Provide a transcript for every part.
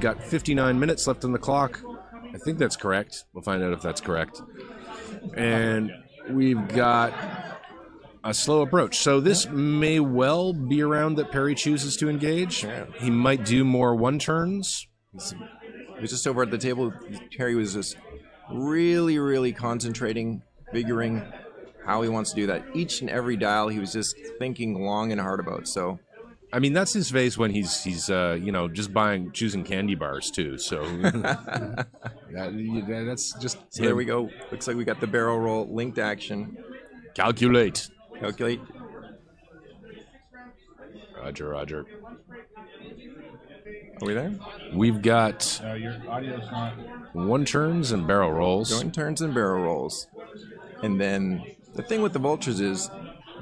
we've got 59 minutes left on the clock. I think that's correct. We'll find out if that's correct. And we've got a slow approach. So this may well be a round that Perry chooses to engage. Yeah. He might do more one turns. He was just over at the table. Perry was just really, really concentrating, figuring how he wants to do that. Each and every dial, he was just thinking long and hard about. So, I mean, that's his face when he's he's uh, you know just buying choosing candy bars too. So that, that's just so there we go. Looks like we got the barrel roll linked action. Calculate. Calculate. Roger, Roger. Are we there? We've got No, your audio's not. one turns and barrel rolls. One turns and barrel rolls. And then the thing with the vultures is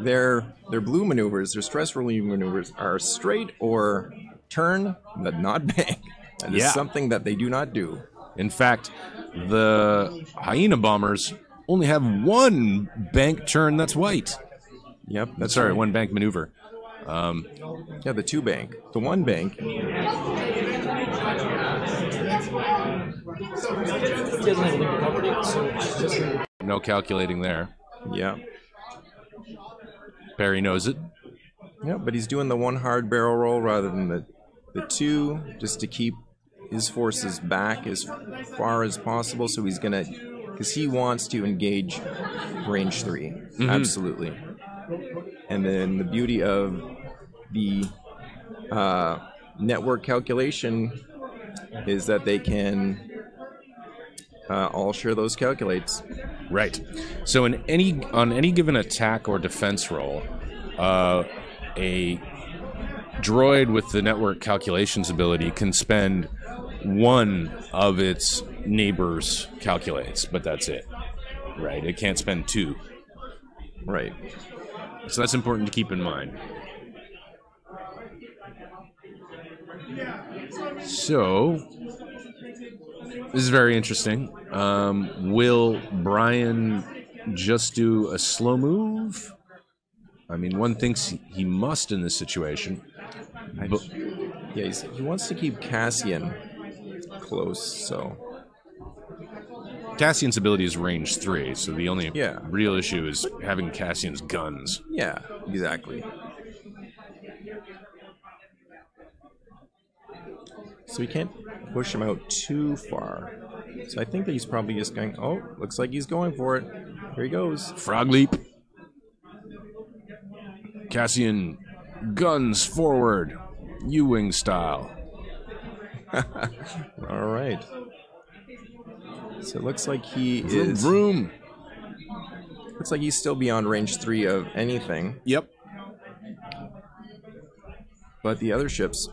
their their blue maneuvers, their stress relieving maneuvers are straight or turn but not bank. That is Yeah. something that they do not do. In fact, the hyena bombers only have one bank turn that's white. Yep, that's Sorry, right. one bank maneuver. Um, yeah, the two bank. The one bank. He doesn't have a linked property, so it's just No calculating there. Yeah. Perry knows it. Yeah, but he's doing the one hard barrel roll rather than the the two, just to keep his forces back as far as possible. So he's gonna, because he wants to engage range 3 absolutely. And then the beauty of the uh, network calculation is that they can uh, all share those calculates. Right. So in any on any given attack or defense roll, uh, a droid with the network calculations ability can spend one of its neighbors calculates, but that's it. Right. It can't spend two. Right. So that's important to keep in mind. So, this is very interesting. Um, will Brian just do a slow move? I mean, one thinks he must in this situation. But, Yeah, he's, he wants to keep Cassian close, so Cassian's ability is range three, so the only Yeah. real issue is having Cassian's guns. yeah, exactly. So we can't push him out too far. So I think that he's probably just going, oh, looks like he's going for it. Here he goes. Frog leap. Cassian, guns forward, U-wing style. All right. So it looks like he Vroom, is. vroom. Looks like he's still beyond range three of anything, Yep. but the other ships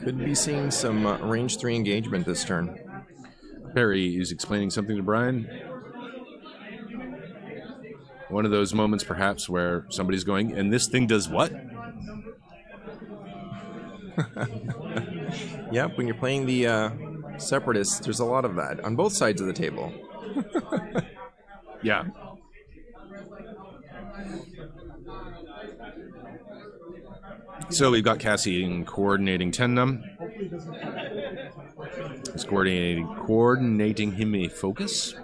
could be seeing some uh, range three engagement this turn. Perry is explaining something to Brian. One of those moments, perhaps, where somebody's going, and this thing does what? Yep, when you're playing the uh, separatists, there's a lot of that on both sides of the table. Yeah. So we've got Cassian coordinating Ten Numb. He's coordinating coordinating him a focus.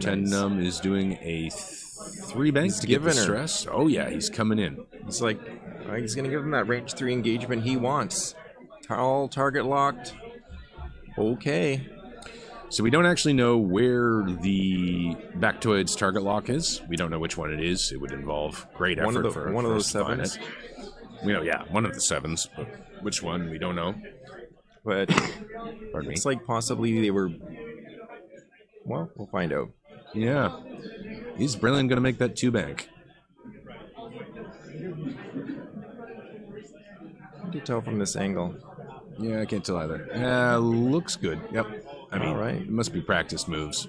Ten Numb is doing a th- three bank He's to get the her. stress. Oh yeah, he's coming in. He's like, he's gonna give him that range three engagement he wants. All target locked. Okay. So we don't actually know where the Baktoid's target lock is. We don't know which one it is. It would involve great effort One of the- for one of those us to find sevens. We know, yeah, one of the sevens. But which one? We don't know. But Pardon me. it's like possibly they were. Well, we'll find out. Yeah. Is Braylen going to make that two bank? Hard to tell from this angle. Yeah, I can't tell either. Uh, looks good. Yep. I mean, All right. it must be practice moves.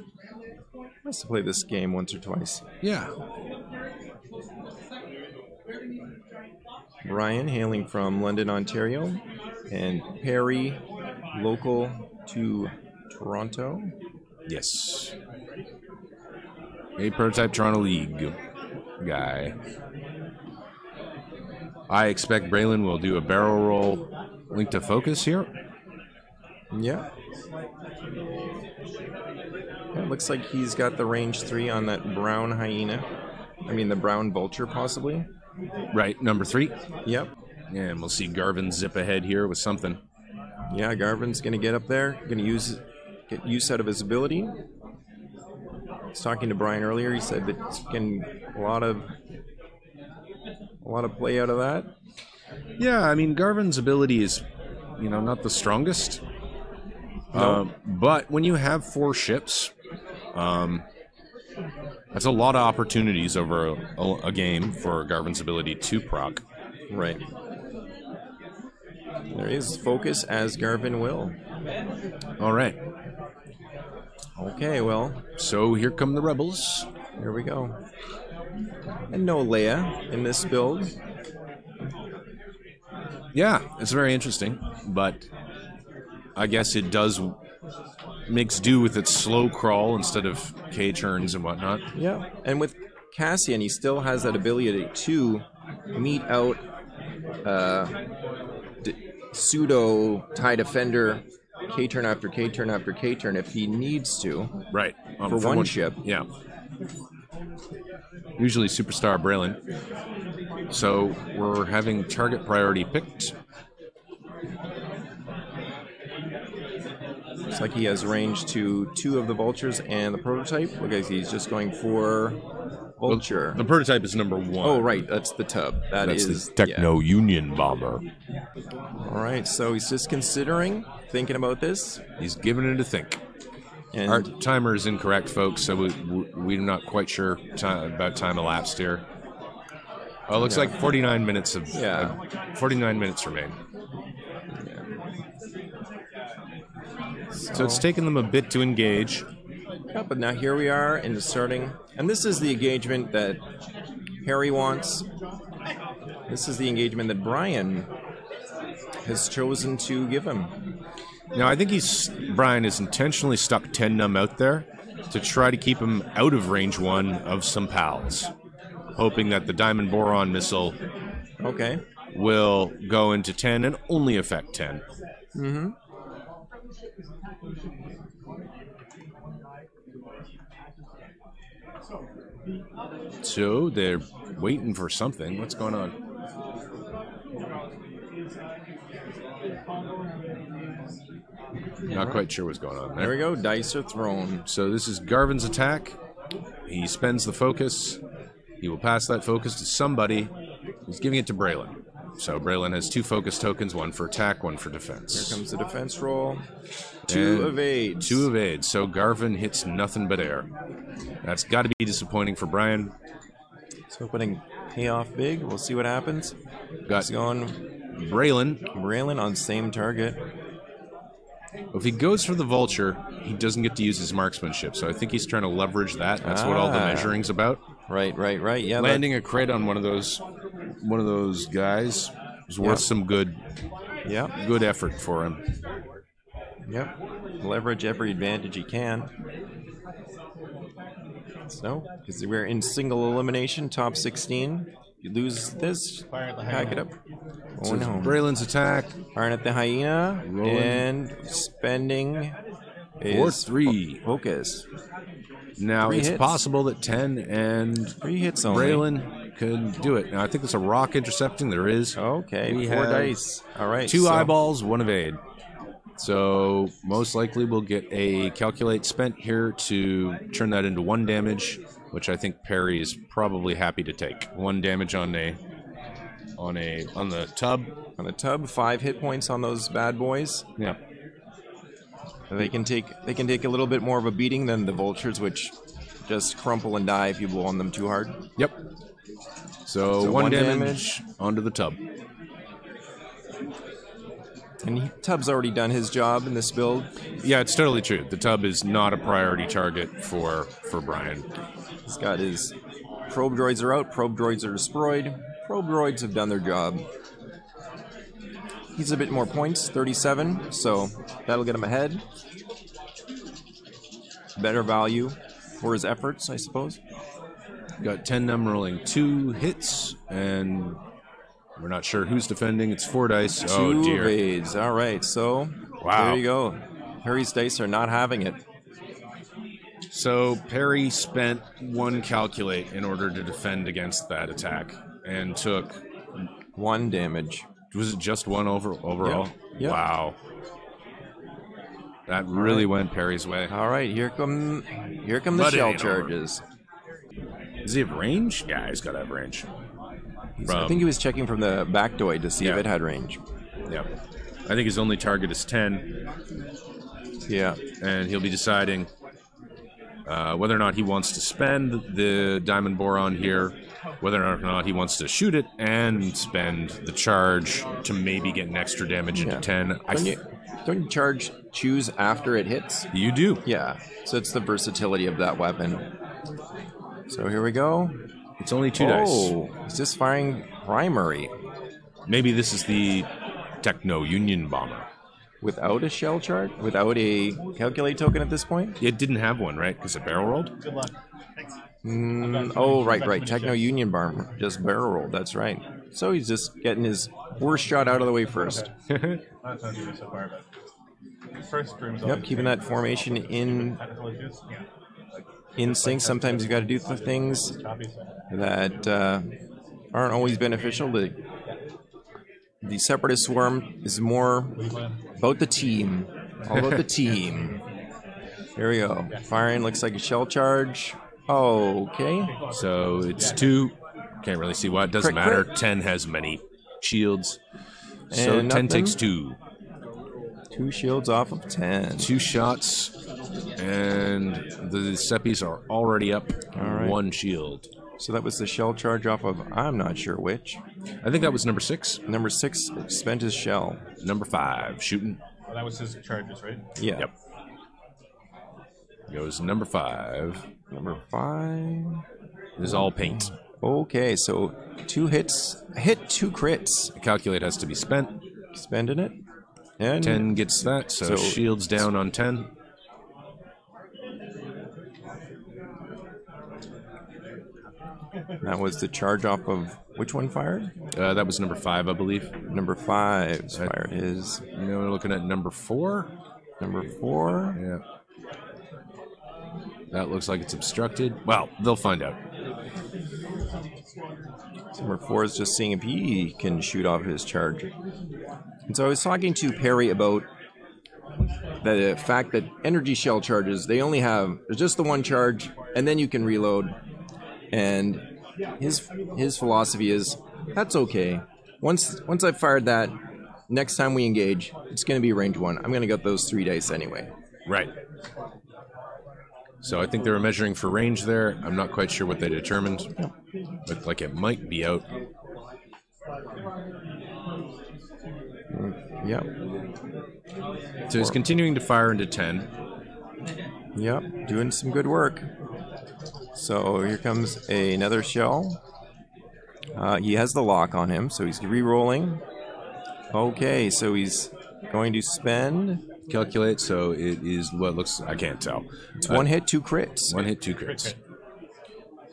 Must have played this game once or twice. Yeah. Brian, hailing from London, Ontario, and Perry, local to Toronto. Yes. A prototype Toronto League guy. I expect Braylen will do a barrel roll link to focus here. Yeah. Yeah, It looks like he's got the range three on that brown hyena. I mean, the brown vulture, possibly. Right, number three. Yep. And we'll see Garven zip ahead here with something. Yeah, Garven's going to get up there, going to use get use out of his ability. I was talking to Brian earlier. He said that he's getting a lot of a lot of play out of that. Yeah, I mean Garven's ability is, you know, not the strongest. Um, but when you have four ships, um, that's a lot of opportunities over a, a, a game for Garven's ability to proc. Right. There is focus as Garven will. All right, Okay, well, so here come the rebels. here we go. And no Leia in this build. Yeah, it's very interesting, but I guess it does makes do with its slow crawl instead of K turns and whatnot. Yeah, and with Cassian, he still has that ability to meet out uh, d- pseudo tie defender K turn after K turn after K turn if he needs to. Right. Um, For one ship. Yeah. Usually superstar Braylen. So we're having target priority picked. Looks like he has range to two of the vultures and the prototype. Look, he's just going for vulture. The prototype is number one. Oh, right, that's the tub. That That's is the Techno Union bomber. All right, so he's just considering, thinking about this, He's giving it a think. and Our timer is incorrect, folks, so we, we, we're not quite sure time, about time elapsed here. Oh, it looks like 49 minutes of Yeah. uh, 49 minutes remain. So it's taken them a bit to engage. Yeah, but now here we are in the starting, and this is the engagement that Perry wants. This is the engagement that Brian has chosen to give him. Now, I think he's Brian has intentionally stuck Ten Numb out there to try to keep him out of range one of some pals, hoping that the diamond boron missile Okay. will go into 10 and only affect 10. Mm-hmm. So they're waiting for something. What's going on? Not quite sure what's going on There there. we go. Dice are thrown. So this is Garven's attack. He spends the focus. He will pass that focus to somebody. He's giving it to Braylen. So Braylen has two focus tokens, one for attack, one for defense. Here comes the defense roll. Two And evades. Two evades. So Garven hits nothing but air. That's got to be disappointing for Brian. So opening payoff big. We'll see what happens. Got He's going Braylen. Braylen on same target. If he goes for the vulture, he doesn't get to use his marksmanship. So I think he's trying to leverage that. That's what all the Ah. measuring's about. Right, right, right. Yeah. that- Landing a crit on one of those one of those guys is worth Yeah. some good yeah, good effort for him. Yep. Leverage every advantage he can. So, because we're in single elimination, top 16. You lose this, pack it up. So Going it's home. Braylen's attack. Firing at the hyena Rolling. and spending Four three. focus. Now Three it's hits. possible that ten and Three hits only. Braylen could do it. Now I think it's a rock intercepting. There is Okay, We four have dice. All right, two so- eyeballs, one evade. So most likely we'll get a calculate spent here to turn that into one damage, which I think Perry is probably happy to take. One damage on a on a on the tub. on the tub. Five hit points on those bad boys. Yeah. They can take they can take a little bit more of a beating than the vultures, which just crumple and die if you blow on them too hard. Yep. So, So one, one damage, onto the tub. And he, Tub's already done his job in this build. Yeah, it's totally true. The tub is not a priority target for for Brian. He's got his probe droids are out, probe droids are destroyed. Probe droids have done their job. He's a bit more points, 37, so that'll get him ahead. Better value for his efforts, I suppose. Got Ten Numb rolling two hits, and we're not sure who's defending. It's four dice. Oh, two oh, dear. evades. All right, so Wow. There you go. Perry's dice are not having it. So Perry spent one calculate in order to defend against that attack and took One damage. was it just one over overall? Yeah. Wow. That really went Perry's way. All right, here come here come the But shell charges. over. Does he have range? Yeah, he's got to have range. I think he was checking from the Baktoid to see if it had range. Yeah. I think his only target is 10, Yeah. and he'll be deciding uh, whether or not he wants to spend the diamond boron here, whether or not he wants to shoot it and spend the charge to maybe get an extra damage into Yeah. 10. I Don't you, don't you charge choose after it hits? you do. Yeah. So it's the versatility of that weapon. So here we go. It's only two dice. oh, he's just firing primary Maybe this is the Techno Union Bomber. without a shell chart? without a calculate token at this point. It didn't have one, right? Because it barrel rolled? Good luck. Thanks. Mm, oh, right, right. Techno Union Bomber just barrel rolled. That's right. So he's just getting his worst shot out of the way first. Not so far, first dream is Yep, keeping that formation in. Yeah. In sync. Sometimes you got to do things that uh, aren't always beneficial. The the separatist swarm is more about the team, all about the team. Here we go. Firing looks like a shell charge. Okay. So it's two. Can't really see why. It doesn't matter. 10 has many shields. So And 10 nothing. takes two. Two shields off of ten. Two shots, and the Seppies are already up right. one shield. So that was the shell charge off of I'm not sure which. I think that was number six. Number six spent his shell. Number five, shooting. Well, that was his charges, right? Yeah. Yep. Goes number five. Number five. Is all paint. Okay, so two hits, hit two crits. Calculate has to be spent. Spending it. And 10 gets that, so, So- shields down on 10. That was the charge off of which one fired? Uh, that was number five, I believe. Number five fired his. Now we're looking at number four. Number four. Yeah. That looks like it's obstructed. Well, they'll find out. Number four is just seeing if he can shoot off his charge. And so I was talking to Perry about the fact that energy shell charges, they only have there's just the one charge, and then you can reload. And his his philosophy is that's okay. Once once I've fired that, next time we engage, it's gonna be range one. I'm gonna get those three dice anyway. Right. So I think they were measuring for range there. I'm not quite sure what they determined. Looked like it might be out. Mm, yep. So he's continuing to fire into 10. Yep, doing some good work. So here comes another shell. Uh, he has the lock on him, so he's re-rolling. Okay, so he's going to spend. Calculate, so it is what looks. I can't tell. It's one hit, two crits. One hit, two crits.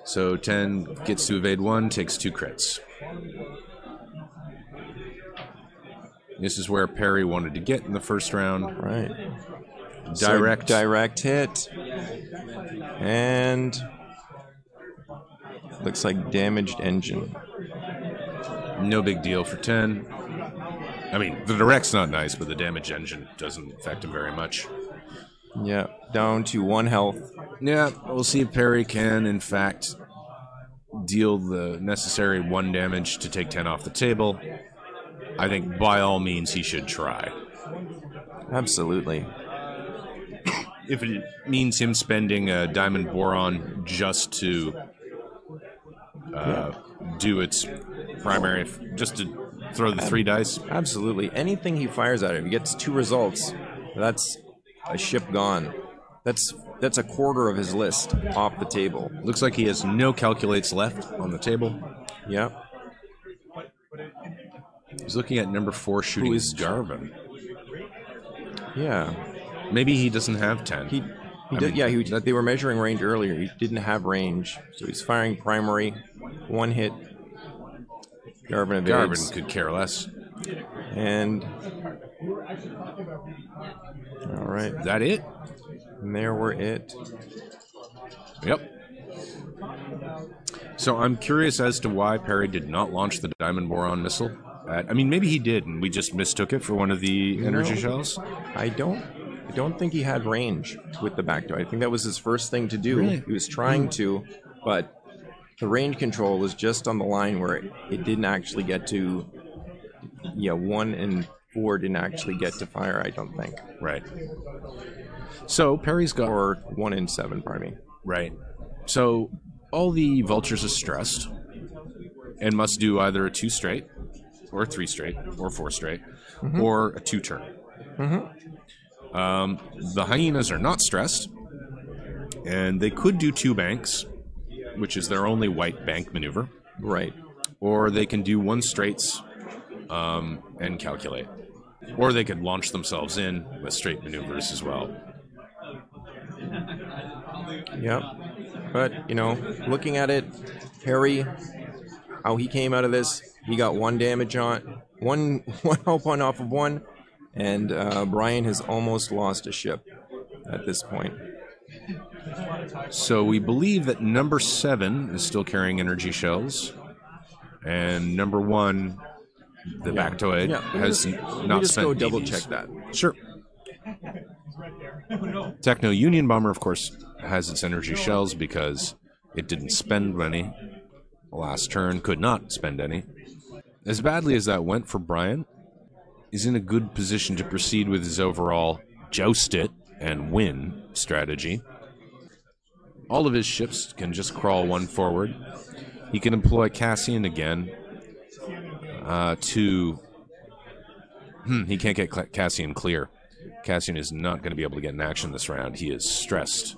So 10 gets to evade one, takes two crits. This is where Perry wanted to get in the first round. Right. So Direct. direct hit. And looks like damaged engine. No big deal for 10. I mean, the direct's not nice, but the damage engine doesn't affect him very much. Yeah, down to one health. Yeah, we'll see if Perry can, in fact, deal the necessary one damage to take 10 off the table. I think by all means he should try. Absolutely. If it means him spending a diamond boron just to uh, do its primary, just to throw the three dice, Absolutely. Anything he fires at, if he gets two results, that's a ship gone. That's that's a quarter of his list off the table. looks like he has no calculates left on the table. Yeah. He's looking at number four shooting is- Garven. Yeah. Maybe he doesn't have 10. He, he did, mean, yeah, he, that- they were measuring range earlier. He didn't have range, so he's firing primary, one hit. Garven Garven could care less. and All right. Is that it? And there we're it. Yep. So I'm curious as to why Perry did not launch the diamond boron missile. At, I mean, maybe he did, and we just mistook it for one of the energy No. shells. I don't don't think he had range with the Baktoid. I think that was his first thing to do. Really? He was trying hmm. to, but the range control was just on the line where it, it didn't actually get to yeah, one and four didn't actually get to fire, I don't think. Right. So Perry's got Or one in seven, pardon me. right. So all the vultures are stressed and must do either a two straight, or a three straight, or four straight, mm-hmm. or a two turn. Mm-hmm. Um, the hyenas are not stressed, and they could do two banks, which is their only white bank maneuver, Right. or they can do one straights um, and calculate, or they could launch themselves in with straight maneuvers as well. Yep. But, you know, looking at it, Perry, how he came out of this, he got one damage on, one, one help on off of one, and uh, Brian has almost lost a ship at this point. So we believe that number seven is still carrying energy shells, and number one, the Baktoid, Yeah, has just, not just spent go double check that. Sure. Techno Union Bomber, of course, has its energy shells because it didn't spend any. Last turn could not spend any. As badly as that went for Brian, he's in a good position to proceed with his overall joust it and win strategy. All of his ships can just crawl one forward. He can employ Cassian again uh, to. Hmm, he can't get Cassian clear. Cassian is not going to be able to get in action this round. He is stressed.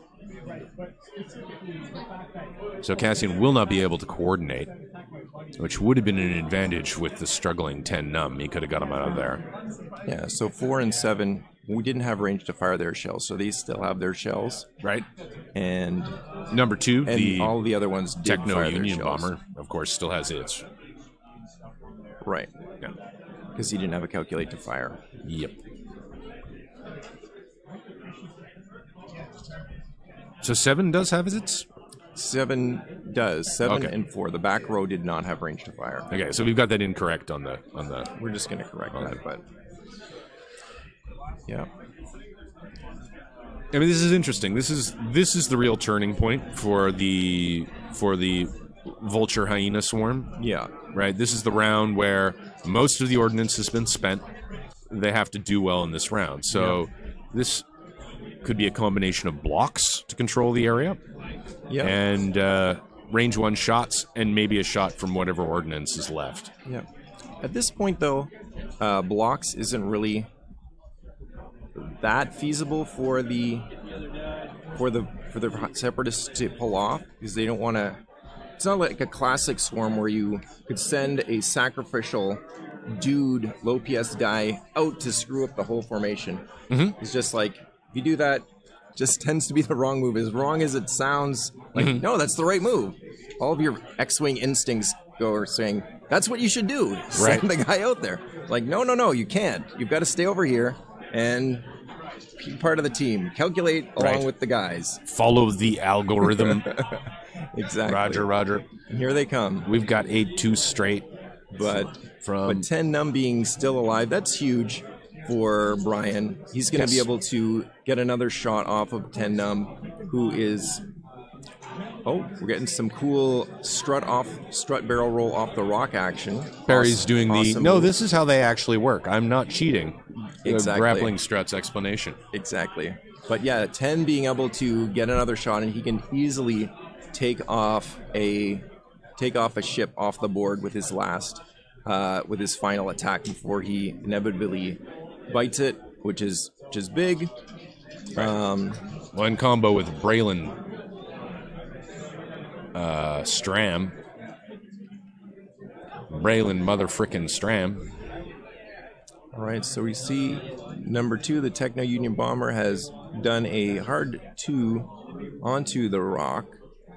So Cassian will not be able to coordinate, which would have been an advantage with the struggling Ten Numb. He could have got him out of there. Yeah, so four and seven, we didn't have range to fire their shells, so they still have their shells, Right? and Number two, and the all the other ones did Techno fire their Union shells. Bomber, of course, still has its. right? Yeah. Because he didn't have a calculate to fire. Yep. So seven does have its. Seven does seven Okay. and four. The back row did not have range to fire. Okay, so we've got that incorrect on the on the. We're just going to correct that, but yeah, I mean, this is interesting. This is this is the real turning point for the for the vulture hyena swarm. yeah, right? This is the round where most of the ordinance has been spent. They have to do well in this round. So this could be a combination of blocks to control the area yeah, and uh, range one shots and maybe a shot from whatever ordnance is left. yeah. At this point, though, uh, blocks isn't really that feasible for the for the for the separatists to pull off because they don't want to. It's not like a classic swarm where you could send a sacrificial dude, low PS guy out to screw up the whole formation. It's just like you do that, just tends to be the wrong move. As wrong as it sounds, like mm-hmm. no, that's the right move. All of your X-wing instincts go are saying that's what you should do. Send the guy out there. Like no, no, no, you can't. You've got to stay over here and be part of the team. Calculate along Right. with the guys. Follow the algorithm. Exactly. Roger, Roger. And here they come. We've got eight two straight But from but Ten Numb being still alive, that's huge for Brian. He's going to be able to get another shot off of Ten Numb, who is. Oh, we're getting some cool strut off, strut barrel roll off the rock action. Perry's Awes- doing the awesome no. move. This is how they actually work. I'm not cheating. Exactly. The grappling struts explanation. Exactly. But yeah, 10 being able to get another shot and he can easily take off a take off a ship off the board with his last uh, with his final attack before he inevitably bites it, which is which is big. Um, Well, in combo with Braylen uh, Stramm. Braylen mother frickin' Stramm. all right, so we see number two, the Techno Union Bomber has done a hard two onto the rock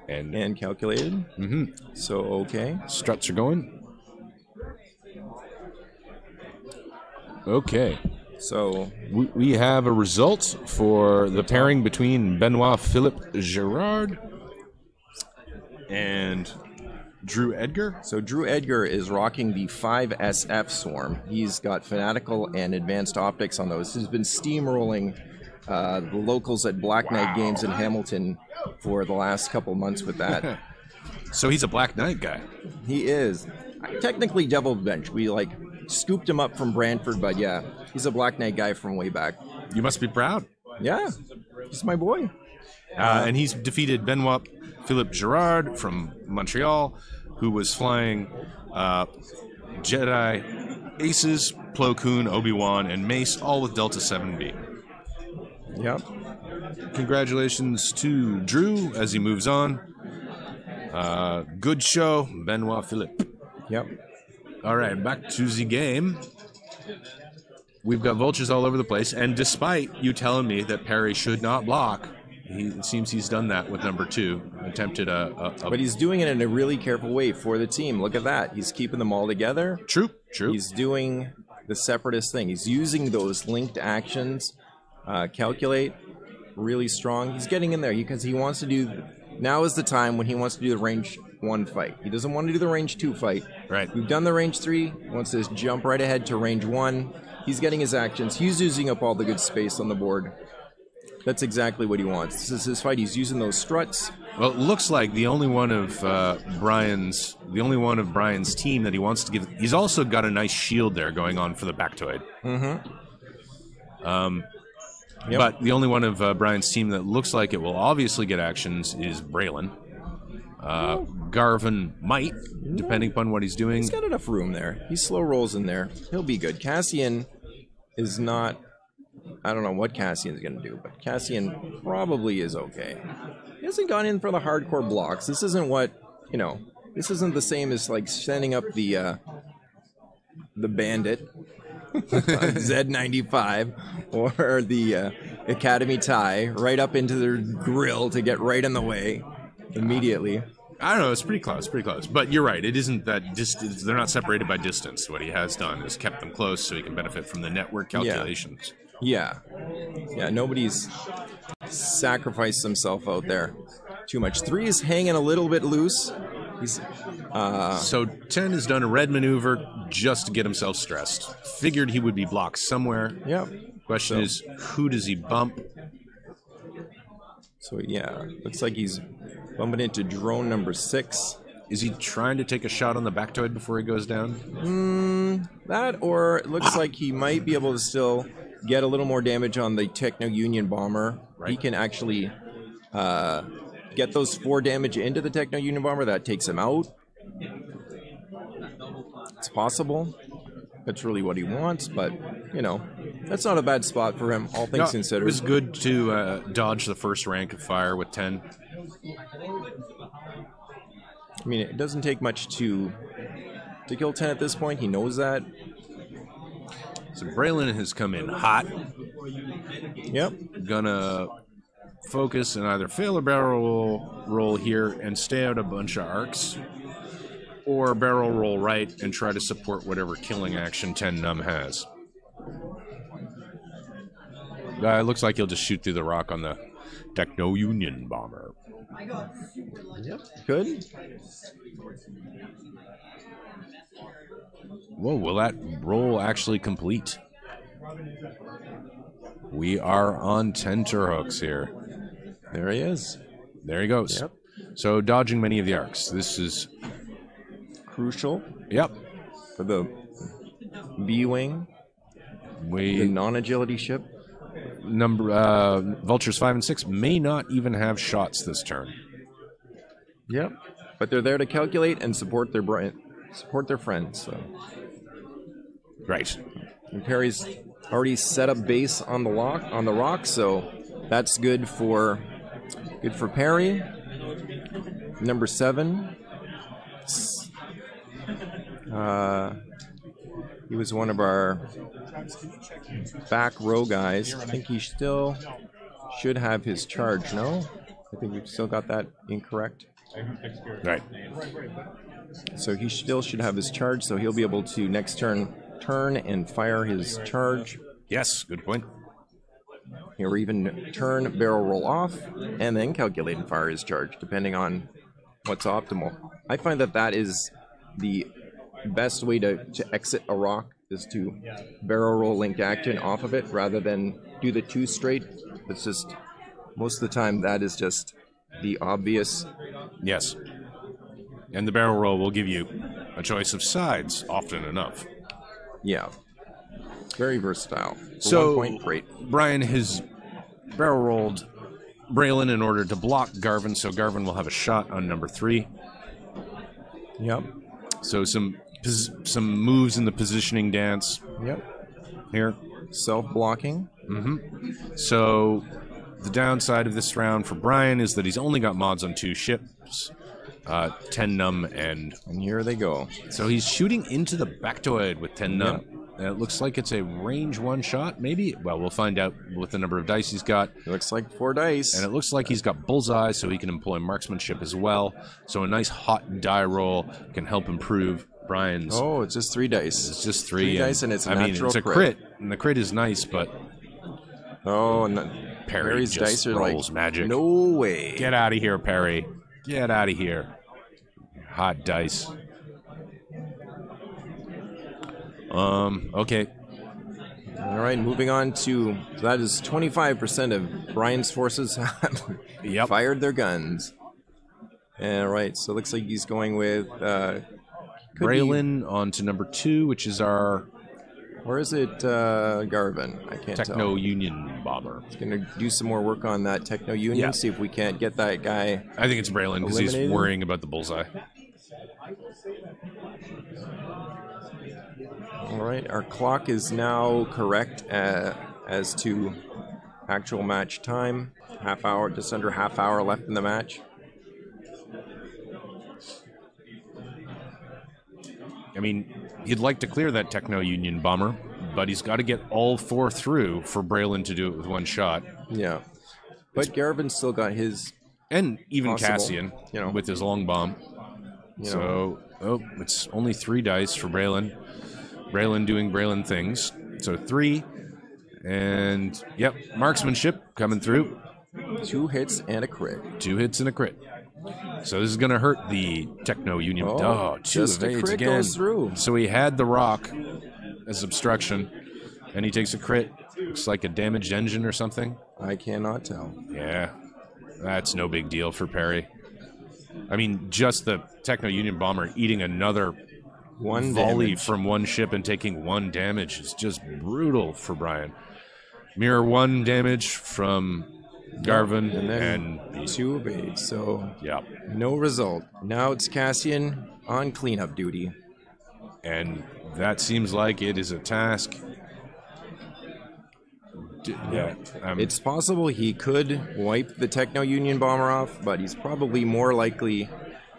And, and calculated. Mm-hmm. So okay, struts are going. Okay. So We, we have a result for the pairing between Benoit Philippe Gerard and Drew Edgar. So Drew Edgar is rocking the 5SF Swarm. He's got fanatical and advanced optics on those. He's been steamrolling uh, the locals at Black Knight Games in Hamilton for the last couple months with that. So he's a Black Knight guy. he is technically Devil Bench. We like scooped him up from Brantford, but yeah, he's a Black Knight guy from way back. You must be proud. Yeah, he's my boy. Uh, and he's defeated Benoit Philippe Gerard from Montreal, who was flying uh, Jedi Aces, Plo Koon, Obi Wan, and Mace, all with Delta 7B. Yep. Congratulations to Drew as he moves on. Uh, good show, Benoit Philippe. Yep. All right, back to the game. We've got vultures all over the place, and despite you telling me that Perry should not block, he it seems he's done that with number two. Attempted a, a, a But he's doing it in a really careful way for the team. Look at that. He's keeping them all together. true, true. He's doing the separatist thing. He's using those linked actions, uh, calculate, really strong. He's getting in there because he wants to do. Now is the time when he wants to do the range one fight. He doesn't want to do the range two fight. Right. We've done the range three. He wants to jump right ahead to range one. He's getting his actions. He's using up all the good space on the board. That's exactly what he wants. This is his fight. He's using those struts. Well, it looks like the only one of uh, Brian's, the only one of Brian's team that he wants to give. He's also got a nice shield there going on for the Baktoid. Mm-hmm. Um, Yep. but the only one of uh, Brian's team that looks like it will obviously get actions is Braylen. Uh, Garven might, depending upon what he's doing. He's got enough room there. He slow rolls in there. He'll be good. Cassian is not. I don't know what Cassian's going to do, but Cassian probably is okay. He hasn't gone in for the hardcore blocks. This isn't what you know. This isn't the same as like sending up the uh, the Bandit Z95 or the uh, Academy tie right up into their grill to get right in the way immediately. I don't know. It's pretty close, pretty close. But you're right. It isn't that distance. They're not separated by distance. What he has done is kept them close so he can benefit from the network calculations. Yeah. Yeah, yeah nobody's sacrificed himself out there too much. Three is hanging a little bit loose. He's uh, So 10 has done a red maneuver just to get himself stressed. Figured he would be blocked somewhere. yeah. Question So- is, who does he bump? So yeah, looks like he's bumping into drone number six. Is he trying to take a shot on the Baktoid before he goes down? That or it looks like he might be able to still get a little more damage on the Techno Union bomber. He can actually uh, get those four damage into the Techno Union bomber. That takes him out. It's possible. That's really what he wants, but you know, that's not a bad spot for him, all things No, It was good to uh, dodge the first rank of fire with 10. I mean, it doesn't take much to to kill ten at this point. He knows that. So Braylen has come in hot. Yep. Gonna focus and either fail a barrel roll, roll here and stay out a bunch of arcs, or barrel roll right and try to support whatever killing action Ten Numb has. Uh, it looks like he'll just shoot through the rock on the Techno Union bomber. Yep, good. Whoa, will that roll actually complete? We are on tenterhooks here. There he is. There he goes. Yep. So dodging many of the arcs. This is Crucial yep. for the B wing, We the non-agility ship. Number uh, vultures five and six may not even have shots this turn. Yep. But they're there to calculate and support their bri- support their friends. So Right. and Perry's already set up base on the lock on the rock, so that's good for good for Perry. Number seven. Uh, he was one of our back row guys. I think he still should have his charge. No, I think we've still got that incorrect. Right. So he still should have his charge, so he'll be able to next turn turn and fire his charge Yes, good point. or even turn barrel roll off and then calculate and fire his charge, depending on what's optimal. I find that that is the best way to, to exit a rock is to barrel roll linked action off of it rather than do the two straight. It's just most of the time that is just the obvious. Yes. And the barrel roll will give you a choice of sides often enough. Yeah, very versatile. For So- point, great. Brian has barrel rolled Braylen in order to block Garven, so Garven will have a shot on number three. Yep. So some pos- some moves in the positioning dance Yep. here. Self blocking. Mm-hmm. So the downside of this round for Brian is that he's only got mods on two ships, uh, Ten Numb, and And here they go. so he's shooting into the Baktoid with Ten Numb. And it looks like it's a range one shot, maybe. Well, we'll find out with the number of dice he's got. It looks like four dice. And it looks like he's got bullseye, so he can employ marksmanship as well. So a nice hot die roll can help improve Brian's. oh, it's just three dice. It's just three, three dice and it's I mean, natural it's a crit. crit, and the crit is nice, but Oh, and Perry Perry's dice are rolls like magic. No way. get out of here, Perry. Get out of here. Hot dice. Um. Okay. All right, moving on to so that is 25% of Brian's forces have Yep. fired their guns. All right, so it looks like he's going with uh, could be- Braylen on to number two, which is our or is it uh, Garvin? I can't Techno tell. Union bomber. He's Gonna do some more work on that Techno Union. Yeah. See if we can't get that guy. I think it's Braylen because he's worrying about the bullseye. All right, our clock is now correct uh, as to actual match time. Half hour, just under half hour left in the match. I mean, he'd like to clear that Techno Union bomber, but he's got to get all four through for Braylen to do it with one shot. Yeah, but Garven's still got his. And even Possible, Cassian, you know. with his long bomb. You know, So, oh, it's only three dice for Braylen. Braylen doing Braylen things. So three. And, yep, marksmanship coming through. two hits and a crit. Two hits and a crit. So this is going to hurt the Techno Union. Oh, Oh, two just a crit again. goes through. So he had the rock as obstruction, and he takes a crit. Looks like a damaged engine or something. I cannot tell. Yeah, that's no big deal for Perry. I mean, just the Techno Union bomber eating another One volley damage. from one ship and taking one damage is just brutal for Brian. Mirror one damage from Garven, and and, then two evades. So yeah, no result. Now it's Cassian on cleanup duty. and that seems like it is a task. D- Yeah, um, It's possible he could wipe the Techno Union bomber off, but he's probably more likely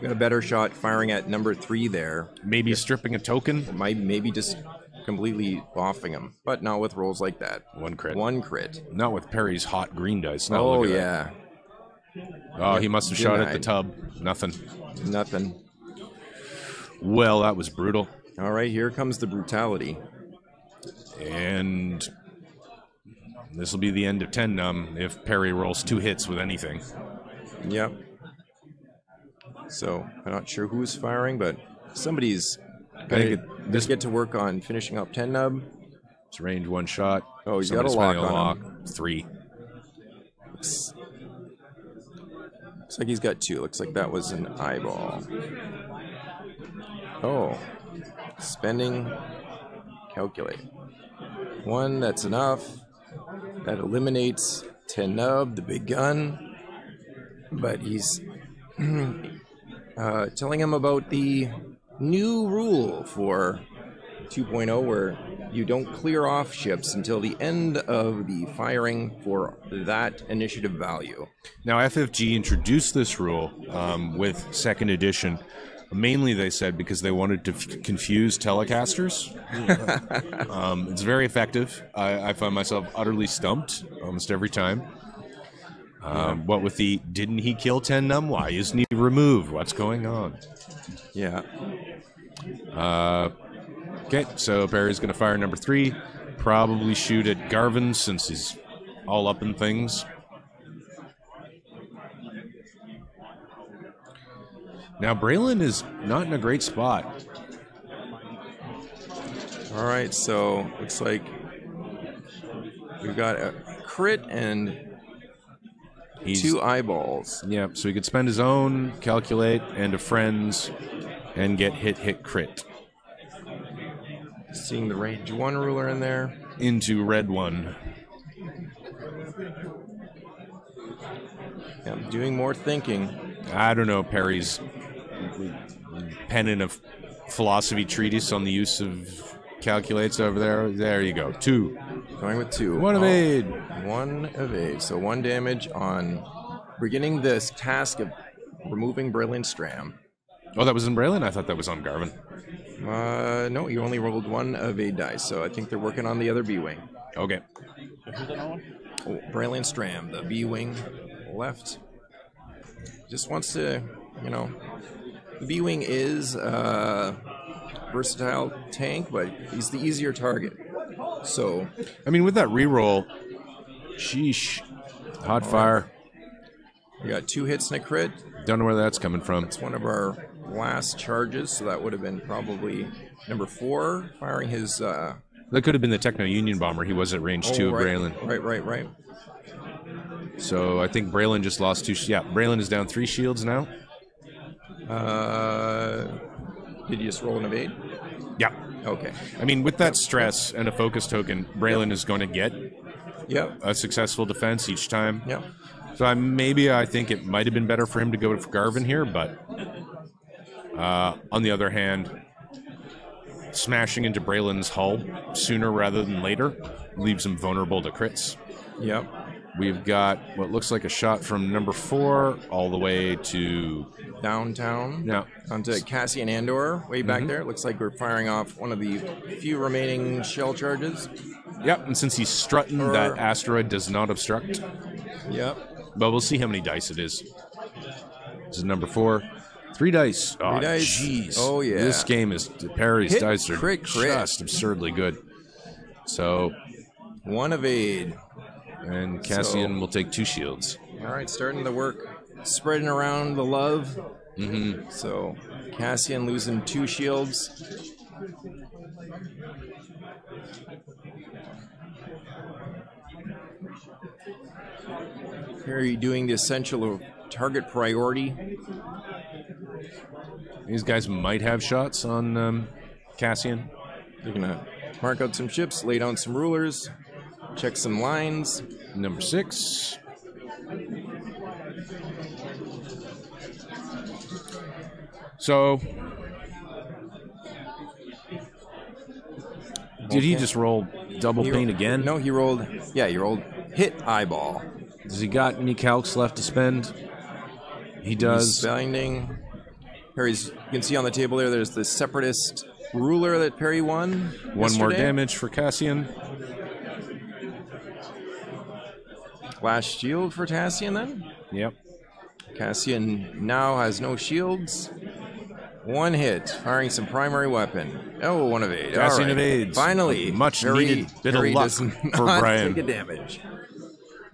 got a better shot firing at number three there. maybe stripping a token. Might maybe just completely offing him, but not with rolls like that. One crit. One crit. Not with Perry's hot green dice. Now Oh look at that. yeah, Oh, he must have shot at the tub. Nothing. nothing. Well, that was brutal. All right, here comes the brutality. And this will be the end of Ten Numb if Perry rolls two hits with anything. Yep. So I'm not sure who's firing, but somebody's it- gonna this- get to work on finishing up Ten Numb. It's range one shot. Oh, he's got a lock on lock. Three. Looks like he's got two. Looks like that was an eyeball. Oh, spending, calculate. One, that's enough. That eliminates Ten Numb, the big gun. But he's uh, telling him about the new rule for 2.0 where you don't clear off ships until the end of the firing for that initiative value. Now, FFG introduced this rule um, with second edition. Mainly, they said because they wanted to f- confuse telecasters. um, it's very effective. I, I find myself utterly stumped almost every time. Um, what with the didn't he kill Ten Numb? Why isn't he removed? What's going on? Yeah. Okay, so Barry's going to fire number three. probably shoot at Garven since he's all up in things. Now Braylen is not in a great spot. All right, so looks like we've got a crit and He's two eyeballs. yeah, so he could spend his own, calculate, and a friend's, and get hit, hit, crit Seeing the range one ruler in there. into red one. Yeah, I'm doing more thinking. I don't know Perry's pen and a philosophy treatise on the use of calculates over there. There you go. Two. Going with two. One Oh, evade. One evade. So one damage on beginning this task of removing Braylen Stramm. Oh, that was in Braylen? I thought that was on Garven. Uh, no, you only rolled one evade dice, so I think they're working on the other B wing. Okay. Who's that one? Oh, Braylen Stramm, the B wing left. Just wants to, you know, the B wing is a versatile tank, but he's the easier target. So I mean, with that reroll, sheesh. Hot fire. we got two hits and a crit. Don't know where that's coming from. It's one of our last charges, so that would have been probably number four, firing his. Uh, That could have been the Techno Union bomber. He was at range oh, two of right, Braylen. Right, right, right. So I think Braylen just lost two. Yeah, Braylen is down three shields now. Uh, did you just roll an evade? Yeah. Okay. I mean, with that stress and a focus token, Braylen is going to get Yep. a successful defense each time. Yep. So I, maybe I think it might have been better for him to go to Garven here, but uh, on the other hand, smashing into Braylen's hull sooner rather than later leaves him vulnerable to crits. Yep. We've got what looks like a shot from number four all the way to Downtown. now. Onto Cassian Andor, way back mm-hmm. there. It looks like we're firing off one of the few remaining shell charges. Yep, and since he's strutting, Or- that asteroid does not obstruct. Yep. But we'll see how many dice it is. This is number four. Three dice. Oh, dice. jeez. Oh, yeah. This game is Perry's Hit, dice are crit, crit. just absurdly good. So, One evade. and Cassian So- will take two shields. All right, starting to work, spreading around the love. Mm-hmm. So Cassian losing two shields. Perry doing the essential of target priority. These guys might have shots on um, Cassian. They're gonna mark out some ships, lay down some rulers, check some lines. Number six. So, did he just roll double He- paint again? No, he rolled. Yeah, he rolled hit eyeball. Does he got any calcs left to spend? He He's does. spending. Perry's. You can see on the table there. There's the separatist ruler that Perry won. One more damage for Cassian. Last shield for Cassian then. Yep. Cassian now has no shields. One hit, firing some primary weapon. Oh, one evade. All Cassian right. evades. Finally, much Perry- needed bit of luck for Brian. Take a damage.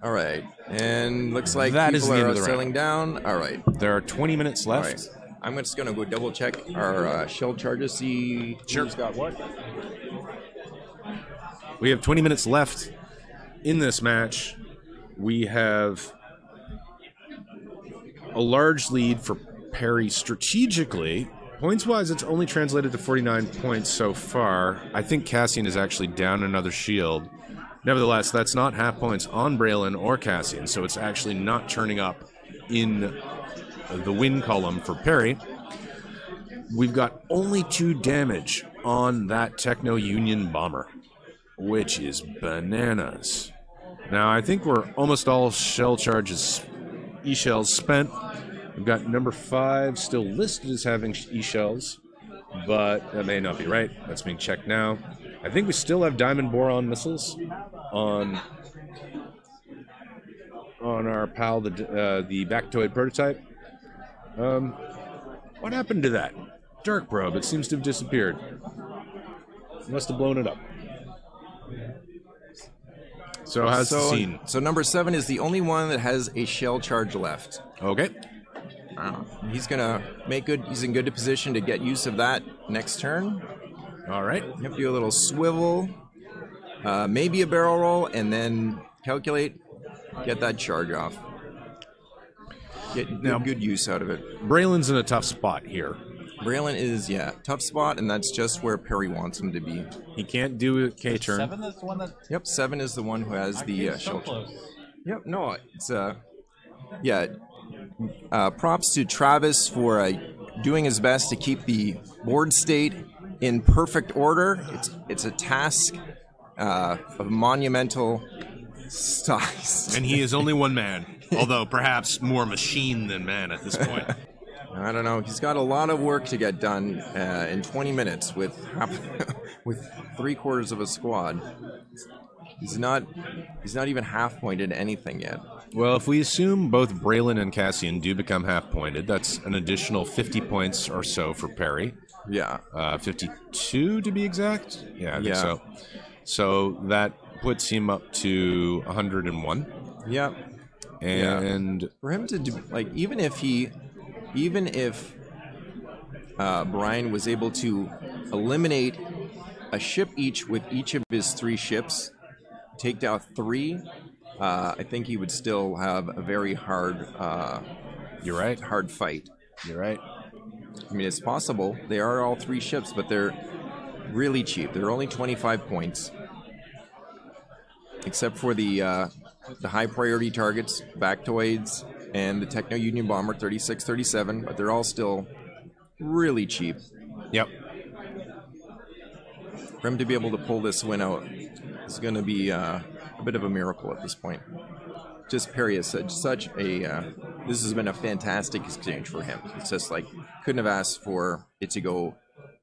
All right, and looks like That people is are of settling down. All right, There are 20 minutes left. right. I'm just gonna go double check our uh, shell charges. See who's got what. We have 20 minutes left in this match. We have a large lead for Perry strategically. Points wise, it's only translated to 49 points so far. I think Cassian is actually down another shield. Nevertheless, that's not half points on Braylen or Cassian, so it's actually not turning up in the win column for Perry. We've got only two damage on that Techno Union bomber which is bananas. Now, I think we're almost all shell charges, e shells spent. We've got number five still listed as having e shells, but that may not be right. That's being checked now. I think we still have diamond boron missiles on on our pal, the uh, the Baktoid prototype. Um, what happened to that dark probe? It seems to have disappeared. Must have blown it up. So how's so, the scene? so number seven is the only one that has a shell charge left. Okay. He's gonna make good. He's in good position to get use of that next turn. All right. Yep, do a little swivel, uh, maybe a barrel roll, and then calculate, get that charge off. Get good, Now- good use out of it. Braylen's in a tough spot here. Braylen is yeah tough spot, and that's just where Perry wants him to be. He can't do a K turn. Seven is the one that. Yep, seven is the one who has the uh, so shell. close. Yep, no, it's uh, yeah. Uh, props to Travis for uh, doing his best to keep the board state in perfect order. It's it's a task uh, of monumental size. And he is only one man, although perhaps more machine than man at this point. I don't know. He's got a lot of work to get done uh, in 20 minutes with half, with three quarters of a squad. He's not he's not even half pointed anything yet. Well, if we assume both Braylen and Cassian do become half pointed, that's an additional 50 points or so for Perry. Yeah. Uh, 52 to be exact. Yeah, I think Yeah. so. So that puts him up to 101. Yeah. And for him to do like even if he even if uh, Brian was able to eliminate a ship each with each of his three ships, take down three, uh, I think he would still have a very hard uh, you're right. hard fight. You're right. I mean, it's possible. They are all three ships, but they're really cheap. They're only 25 points, except for the uh, the high priority targets, Baktoids, and the Techno Union Bomber 3637. But they're all still really cheap. Yep. For him to be able to pull this win out is going to be uh, a bit of a miracle at this point. Just Perry has such such a. Uh, this has been a fantastic exchange for him. It's just like couldn't have asked for it to go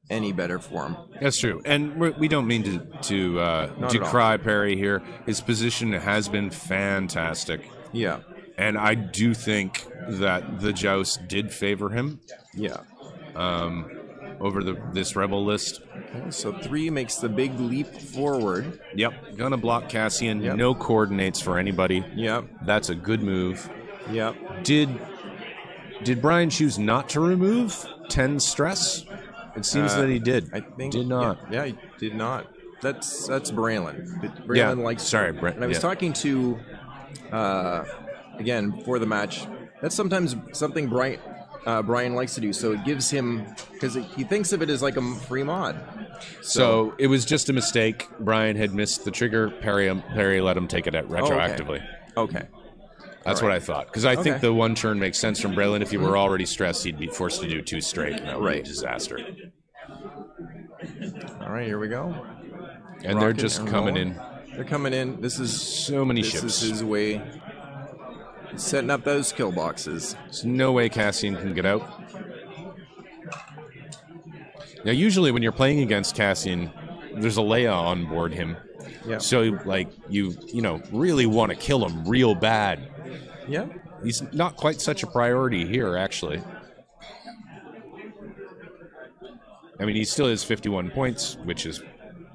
any better for him. That's true, and we're, we don't mean to to uh, Not decry Perry here. His position has been fantastic, Yeah, and I do think that the joust did favor him yeah. Over the this rebel list. Okay, so three makes the big leap forward. Yep, gonna block Cassian. Yep. No coordinates for anybody. Yep, That's a good move. yep. Did did Brian choose not to remove ten stress? It seems Uh, that he did. I think did not. Yeah, yeah, he did not. That's that's Braylen. But Yeah, Braylen likes. sorry, Bra- And I was yeah. talking to, uh, again before the match. That's sometimes something Brian uh, Brian likes to do. So it gives him because he thinks of it as like a free mod. So it was just a mistake. Brian had missed the trigger. Perry Perry let him take it at retroactively. Okay. okay. That's what I thought. Because I think the one turn makes sense from Braylen. If he were already stressed, he'd be forced to do two straight. And that would be a Right. disaster. All right. Here we go. And they're just and coming rolling. in. They're coming in. This is So many this ships. is his way. Setting up those kill boxes. There's no way Cassian can get out. Now, usually when you're playing against Cassian, there's a Leia on board him. Yeah. So, like, you you know really want to kill him real bad. Yeah. He's not quite such a priority here, actually. I mean, he still has 51 points, which is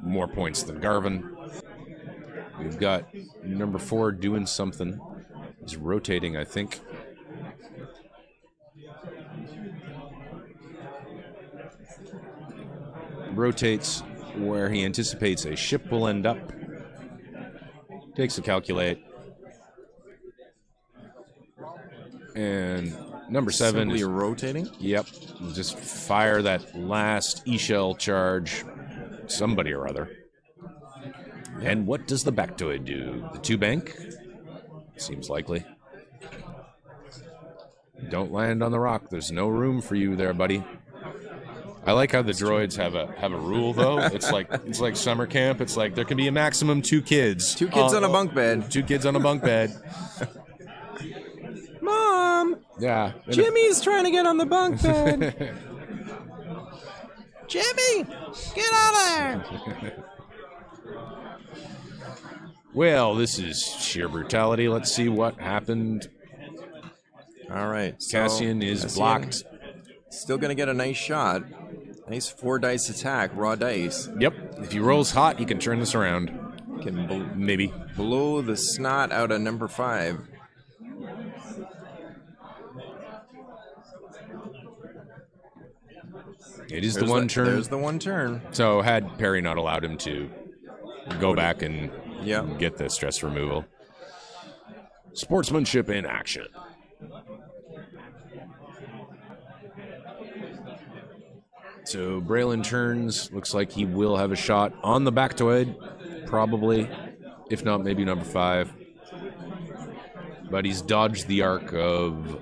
more points than Garven. We've got number four doing something. He's rotating, I think. Rotates where he anticipates a ship will end up. Takes a calculate. And number seven Simply is rotating. Yep. Just fire that last E shell charge, somebody or other. And what does the Baktoid do? The two bank? Seems likely. Don't land on the rock. There's no room for you there, buddy. I like how the droids have a have a rule though. It's like it's like summer camp. It's like there can be a maximum two kids. Two kids on a uh, bunk bed. Two kids on a bunk bed. Mom, Yeah. Jimmy's trying to get on the bunk bed. Jimmy, get out of there! Well, this is sheer brutality. Let's see what happened. All right, so Cassian is Cassian blocked. Still gonna get a nice shot. Nice four dice attack, raw dice. Yep. If he rolls hot, he can turn this around. can bl- Maybe. blow the snot out of number five. It is There's the one turn. There's the one turn. So had Perry not allowed him to go back and Yeah. get the stress removal. Sportsmanship in action. So Braylen turns. Looks like he will have a shot on the Baktoid, probably. If not, maybe number five. But he's dodged the arc of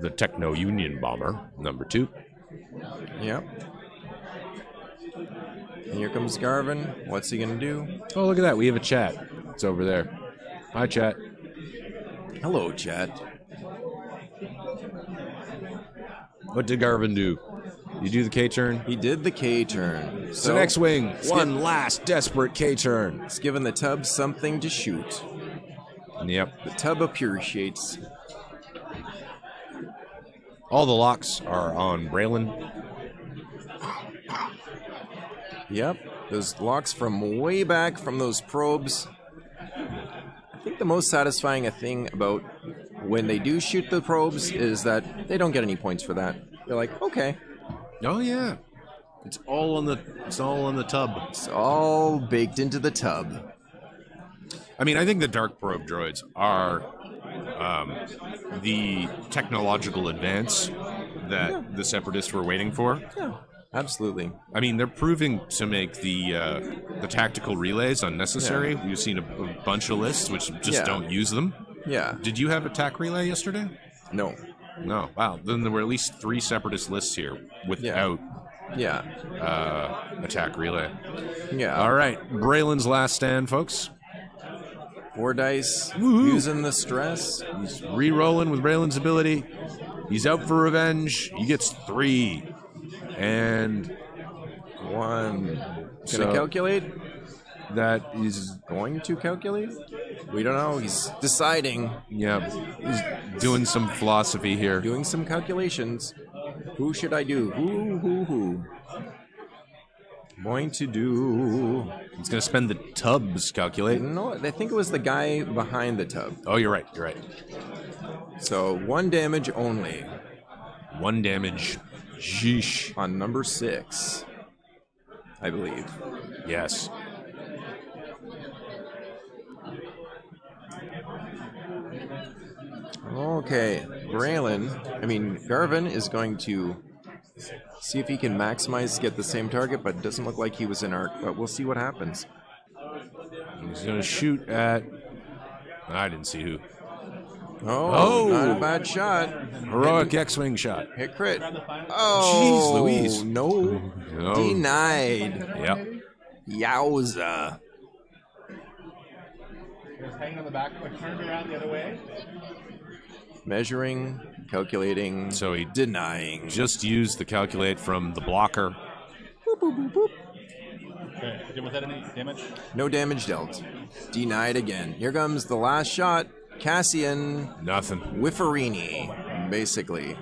the Techno Union bomber, number two. Yep. And here comes Garven. What's he gonna do? Oh, look at that. We have a chat. It's over there. Hi, chat. Hello, chat. What did Garven do? You do the K turn? He did the K turn. So So next wing, one last desperate K turn. It's giving the tub something to shoot. Yep. The tub appreciates. All the locks are on Braylen. Yep. Those locks from way back from those probes. I think the most satisfying a thing about when they do shoot the probes is that they don't get any points for that. They're like, okay, Oh yeah. It's all on the it's all on the tub. it's all baked into the tub. I mean, I think the dark probe droids are um, the technological advance that the separatists were waiting for. Yeah, absolutely. I mean, they're proving to make the uh, the tactical relays unnecessary. We've seen a, a bunch of lists which just Yeah. don't use them. Yeah. Did you have attack relay yesterday? No. No. Wow. Then there were at least three separatist lists here without Yeah. uh, attack relay. Yeah. All right, Braylen's last stand, folks. Four dice. Woohoo. Using the stress. He's re-rolling with Braylen's ability. He's out for revenge. He gets three, and One. Gonna So- calculate? that is Going to calculate? We don't know. He's deciding. yeah. He's doing some philosophy here. Doing some calculations. Who should I do? Who, who, who? Going to do. He's gonna spend the tubs calculating. No, I think it was the guy behind the tub. Oh, you're right. You're right. So one damage only One damage. Sheesh. on number six, I believe. Yes. Okay, Braylen, I mean, Garven is going to see if he can maximize, get the same target, but it doesn't look like he was in arc, but we'll see what happens. He's gonna shoot at. I didn't see who. Oh, Oh. not a bad shot. Heroic X-wing shot. Hit crit. Oh, Jeez Louise. No. No. Denied. Yep. Yowza. He was hanging on the back, but turned around the other way. Measuring, calculating, So he denying. just used the calculate from the blocker. Okay. Did was that any damage? No damage dealt. Denied again. Here comes the last shot. Cassian Nothing. Wifferini, basically.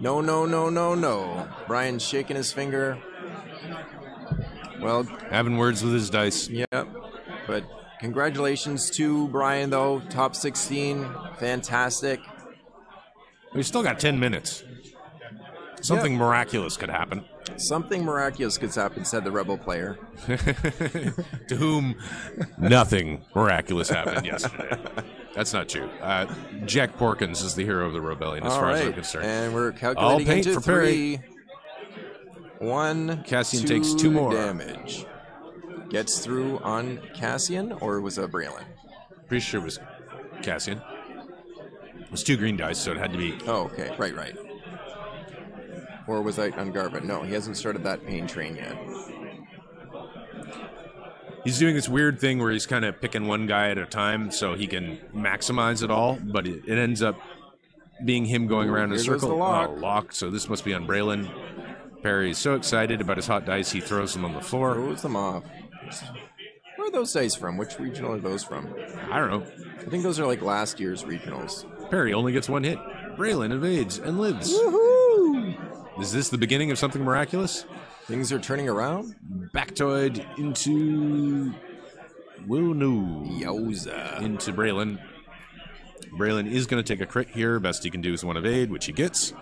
No, no, no, no, no. Brian's shaking his finger. Well, Having words with his dice. yep. But congratulations to Brian, though. Top 16. Fantastic. We've still got 10 minutes. Something miraculous could happen. Something miraculous could happen, said the Rebel player. to whom nothing miraculous happened yesterday. That's not true. Uh, Jack Porkins is the hero of the rebellion, as All far as I'm right. concerned. And we're calculating paint into for Perry. three. One. Cassian takes two more. damage. Gets through on Cassian, or was it Braylen? Pretty sure it was Cassian. It was two green dice, so it had to be. Oh, okay. Right, right. Or was that on Garven? No, he hasn't started that pain train yet. He's doing this weird thing where he's kind of picking one guy at a time so he can maximize it all, but it, it ends up being him going around in a circle. lock. Oh, lock. So this must be on Braylen. Perry is so excited about his hot dice, he throws them on the floor. Throws them off. Where are those dice from? Which regional are those from? I don't know. I think those are like last year's regionals. Perry only gets one hit. Braylen evades and lives. Woohoo! Is this the beginning of something miraculous? Things are turning around. Baktoid into know. Yowza. Into Braylen. Braylen is going to take a crit here. Best he can do is one evade, which he gets.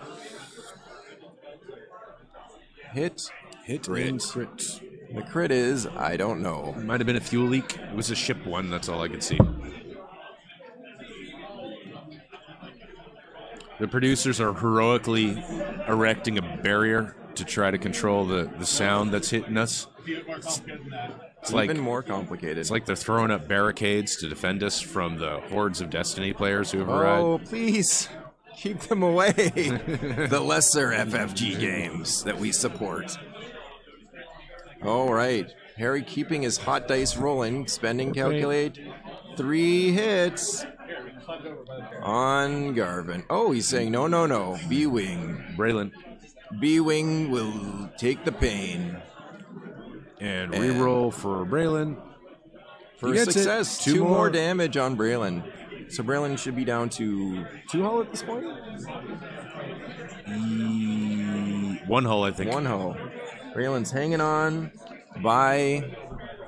Hit. Hit Crit. and crit. The crit is, I don't know. Might have been a fuel leak. It was a ship one. That's all I could see. The producers are heroically erecting a barrier to try to control the, the sound that's hitting us. It's like Even more complicated. it's like they're throwing up barricades to defend us from the hordes of Destiny players who have arrived. oh, please keep them away. the lesser FFG games that we support. All right. Harry keeping his hot dice rolling, spending calculate. Three hits on Garven. Oh, he's saying no, no, no. B Wing. Braylen B Wing will take the pain. and reroll for Braylen. For He gets it. success, Two two, more. more. damage on Braylen. So Braylen should be down to two hull at this point. One hull, I think. One hull. Braylen's hanging on by.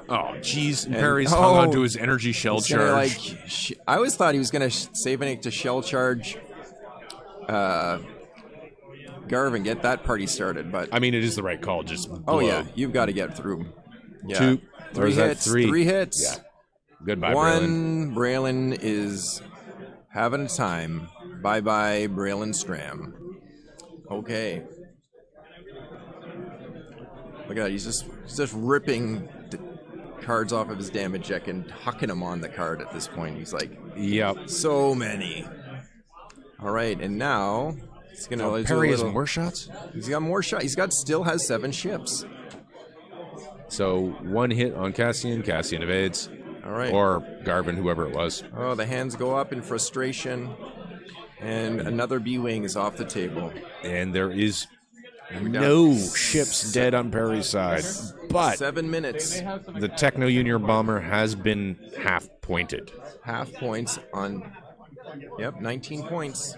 Oh, jeez. Perry's oh, hung onto his energy shell charge. like, sh- I always thought he was gonna sh- save it to shell charge. Uh, Garven, get that party started. But I mean, it is the right call. Just oh yeah, you've got to get through. Yeah. Two. Three hits. three? Three hits. Yeah. Goodbye, Braylen. One Braylen is having a time. Bye bye, Braylen Stramm. Okay. Look at that. He's just he's just ripping cards off of his damage deck and hucking them on the card at this point. He's like, Yep. so many. All right, and now he's gonna Oh, do a Perry has little- more shots. He's got more shot. He's got still has seven ships. So one hit on Cassian. Cassian evades. All right. Or Garven, whoever it was. Oh, the hands go up in frustration, and another B wing is off the table. And there is no ships dead on Perry's side. But Seven minutes, the Techno Union bomber has been half pointed. half points on. Yep, 19 points.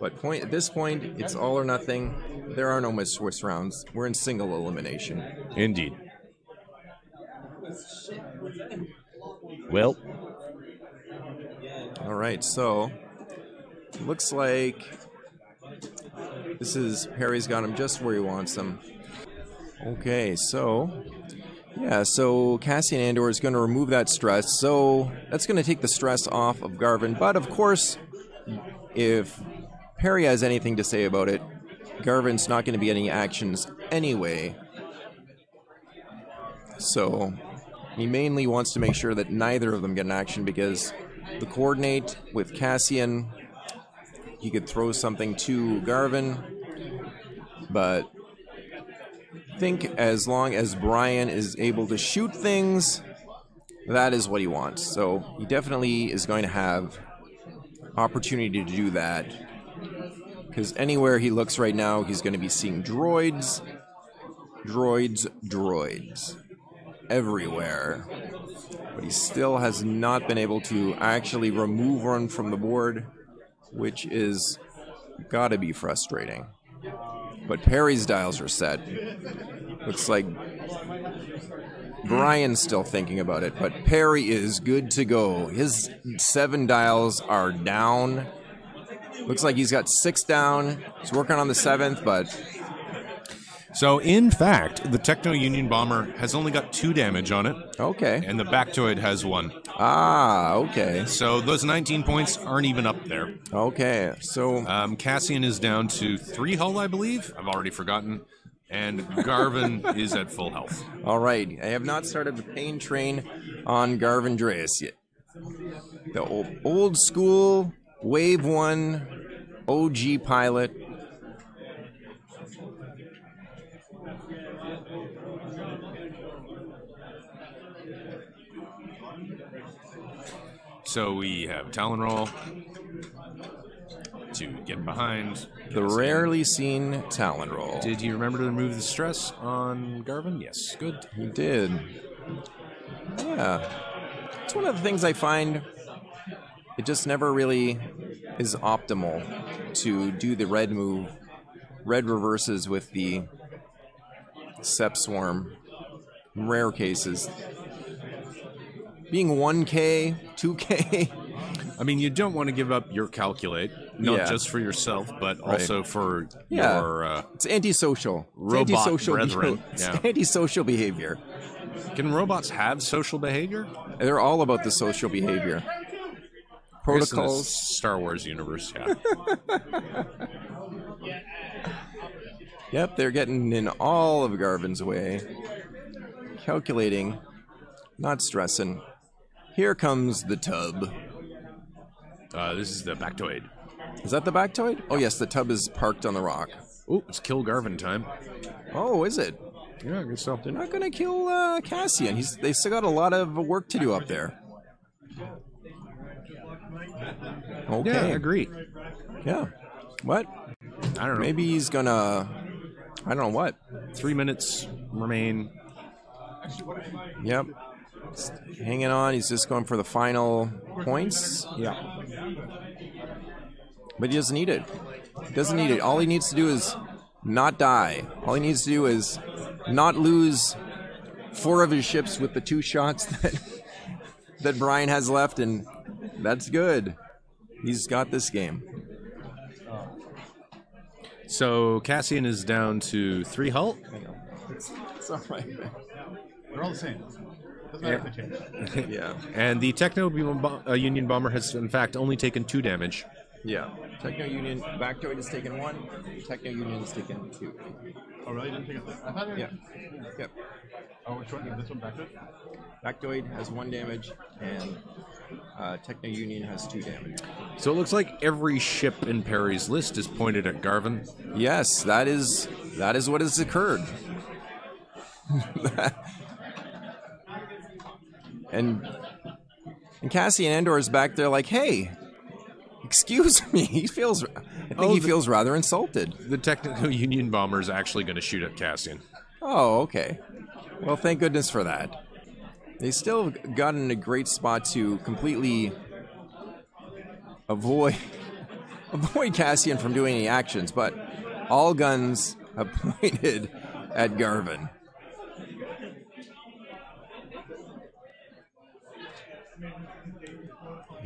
But point at this point, it's all or nothing. There are no more Swiss rounds. We're in single elimination. Indeed. Well, All right, so looks like this is Harry's got him just where he wants him. Okay, so yeah, so Cassian Andor is going to remove that stress. So that's going to take the stress off of Garven. But of course, if Perry has anything to say about it, Garven's not going to be getting actions anyway. So he mainly wants to make sure that neither of them get an action because the coordinate with Cassian, he could throw something to Garven, but think as long as Brian is able to shoot things, that is what he wants. So he definitely is going to have opportunity to do that. Because anywhere he looks right now, he's going to be seeing droids, droids, droids everywhere. But he still has not been able to actually remove one from the board, which is gotta be frustrating. But Perry's dials are set. Looks like Brian's still thinking about it, but Perry is good to go. His seven dials are down. Looks like he's got six down. He's working on the seventh, but so in fact, the Techno Union bomber has only got two damage on it, okay. and the Baktoid has one. Ah, okay. So those 19 points aren't even up there. Okay. So Um, Cassian is down to three hull, I believe. I've already forgotten. And Garven is at full health. All right, I have not started the pain train on Garven Dreis yet. The old, old school Wave One OG pilot. So we have Talon Roll to get behind. The rarely seen Talon roll. Did you remember to remove the stress on Garven? Yes. Good. He did. Yeah. It's one of the things I find it just never really is optimal to do the red move, red reverses with the Sep Swarm. In rare cases. Being 1K, 2K. I mean, you don't want to give up your calculate, not Yeah. just for yourself, but also for Yeah. your. Uh, It's antisocial. It's Robot antisocial brethren, behavior. It's antisocial behavior. can robots have social behavior? They're all about the social behavior. I guess in the Protocols. Star Wars universe, yeah. Yep, they're getting in all of Garven's way. Calculating, not stressing. Here comes the tub. uh, this is the Baktoid. Is that the Bactoid? Oh, yes, the tub is parked on the rock. Oh, it's kill Garven time. Oh, is it? Yeah, I guess so. They're not going to kill uh, Cassian. He's, they still got a lot of work to do up there. Okay. Yeah, I agree. Yeah. What? I don't know. Maybe he's gonna. I don't know what. three minutes remain. Yep. He's hanging on. He's just going for the final points. Yeah. But he doesn't need it. He doesn't need it. All he needs to do is not die. All he needs to do is not lose four of his ships with the two shots that that Brian has left, and that's good. He's got this game. So Cassian is down to three hull. It's all right. They're all the same. Doesn't matter if they change. Yeah. And the Techno uh, Union Bomber has, in fact, only taken two damage. Yeah. Techno Union Baktoid has taken one. Techno Union has taken two. Oh, really? You didn't take it? I thought you Yeah. Yep. Oh, which one? This one back to it? Factoid has one damage, and uh, Techno Union has two damage. So it looks like every ship in Perry's list is pointed at Garven. Yes, that is that is what has occurred. and and Cassian Andor is back there like, hey, excuse me. He feels I think Oh, he the- feels rather insulted. The technical Union Bomber is actually going to shoot at Cassian. Oh, okay. Well, thank goodness for that. They still got in a great spot to completely avoid avoid Cassian from doing any actions, but all guns have pointed at Garven.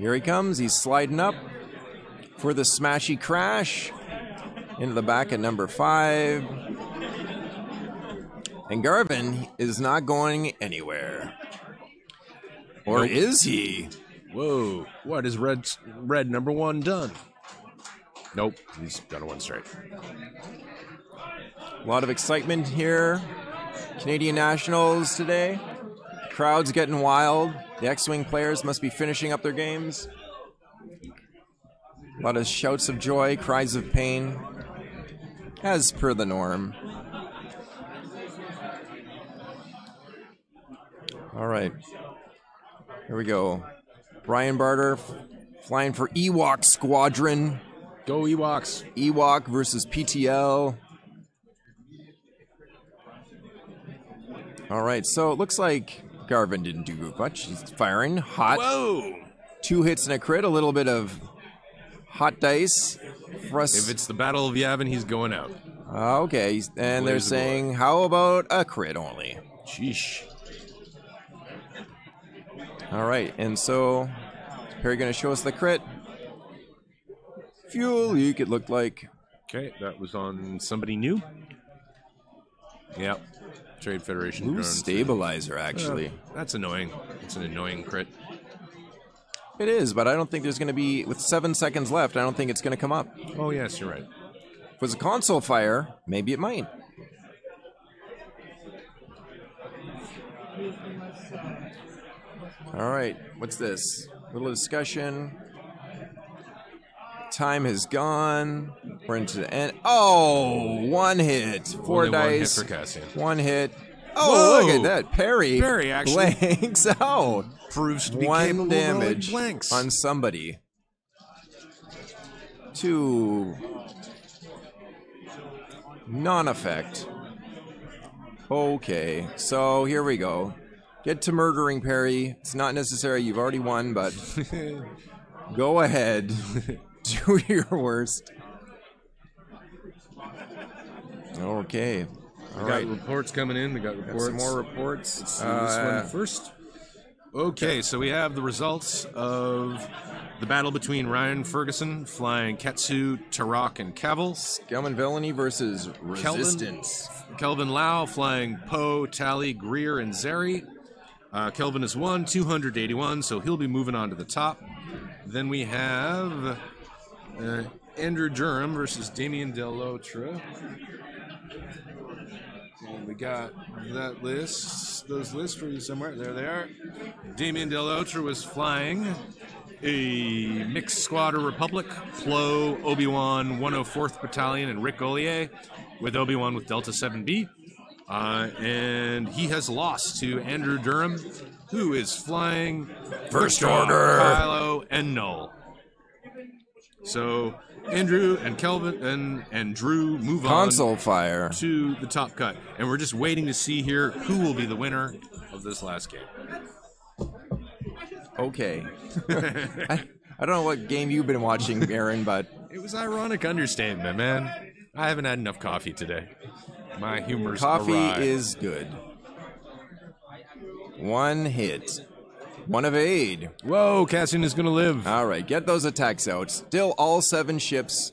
Here he comes. He's sliding up for the smashy crash into the back at number five. And Garven is not going anywhere. Or Nope. is he? Whoa! What is red? Red number one done? Nope, he's got a one straight. A lot of excitement here. Canadian Nationals today. Crowds getting wild. The X Wing players must be finishing up their games. A lot of shouts of joy, cries of pain, as per the norm. All right. Here we go. Brian Barter flying for Ewok Squadron. Go Ewoks! Ewok versus PTL. All right, so it looks like Garven didn't do much. He's firing hot. Whoa! Two hits and a crit, a little bit of hot dice. If it's the Battle of Yavin, he's going out. Ah, okay, and they're Blaze glory. saying, how about a crit only? Sheesh. All right, and so is Perry going to show us the crit? Fuel leak, it looked like. Okay, that was on somebody new. Yep. Trade Federation Blue drones. stabilizer, actually. Uh, that's annoying. It's an annoying crit. It is, but I don't think there's going to be, with seven seconds left, I don't think it's going to come up. Oh yes, you're right. If it was a console fire, maybe it might. All right, what's this? Little discussion. Time has gone. We're into the end. Oh, one hit. Four Only one hit dice. for Cassian. One hit. Oh, look at that. Perry, Perry actually- blanks out. Proves to be One damage blanks. on somebody. Two. Non effect. Okay, so here we go. Get to murdering Perry. It's not necessary. You've already won, but go ahead. Do your worst. Okay. All We got reports coming in. We got Got reports. some more reports. Let's do this Uh, one first. Okay, so we have the results of the battle between Ryan Ferguson flying Ketsu, Tarok, and Cavill. Scum and Villainy versus Resistance. Kelvin Lau flying Poe, Tally, Greer, and Zari. Uh, Kelvin is one, 281, so he'll be moving on to the top. Then we have uh, Andrew Durham versus Damien Delotra. And we got that list, those lists for you somewhere. There they are. Damien Delotra was flying a mixed squad of Republic, Plo, Obi Wan, 104th Battalion, and Ric Olié, with Obi Wan with Delta 7B. Uh, and he has lost to Andrew Durham, who is flying First Order. Kylo, and Null. So Andrew and Kelvin and, and Drew move Console on fire. to the top cut, and we're just waiting to see here who will be the winner of this last game. Okay. I, I don't know what game you've been watching, Aaron, but It was ironic understatement, man. I haven't had enough coffee today. My humor's coffee awry. is good. One hit. One evade. Whoa, Cassian is gonna live. All right, get those attacks out. Still, all seven ships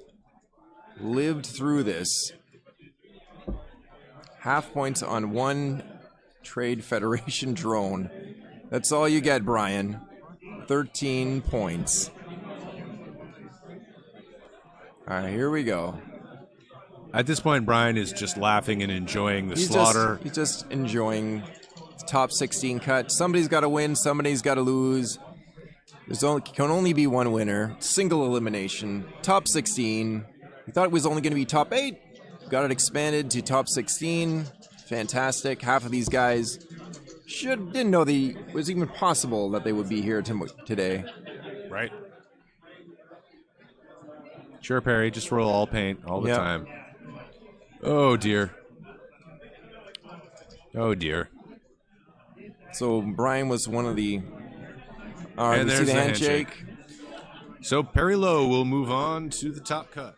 lived through this. Half points on one Trade Federation drone. That's all you get, Brian. 13 points. All right, here we go. At this point, Brian is just laughing and enjoying the He's slaughter. Just, he's just enjoying top 16 cut. Somebody's got to win, somebody's got to lose. There's only can only be one winner. Single elimination. Top 16. We thought it was only going to be top 8. Got it expanded to top 16. Fantastic. Half of these guys should didn't know the it was even possible that they would be here to, today. right? Sure, Perry. Just roll all paint all the Yep. time. Oh dear. Oh dear. So Brian was one of the All right, And we see there's the the handshake. handshake. So Perry Lowe will move on to the top cut.